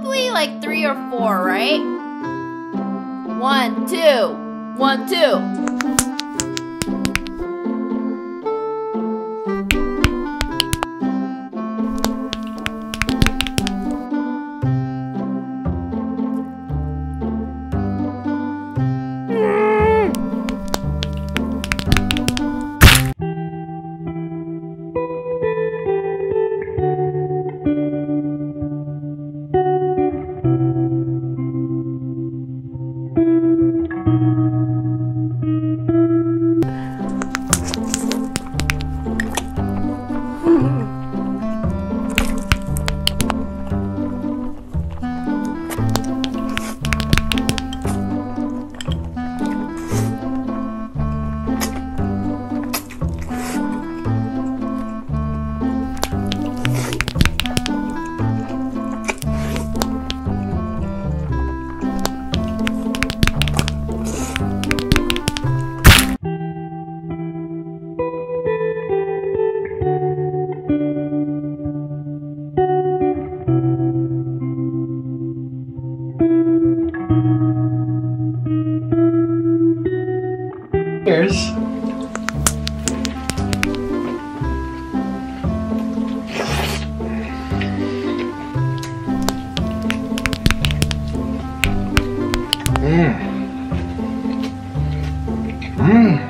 probably like three or four, right? One, two, one, two. Here's Mmm. Mmm.